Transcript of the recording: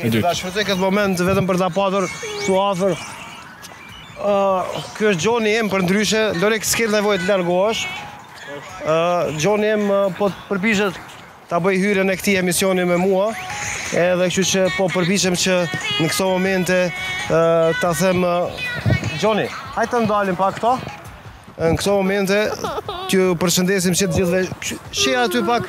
E dytë. Ta shpëtoj këtë moment vetëm për ta patur këtu afër. Ë, ky është Johnny im për ndryshe, Lorek s'ke nevojë të largohesh. Ë, Johnny im po përpiqet ta bëj hyrjen e këtij emisioni me mua. Edhe kështu që po përpiqem që në këto momente ë ta them Johnny, hajtë të ndalim pak këto. Në këto momente t'ju përshëndesim që të gjithëve. Shi aty pak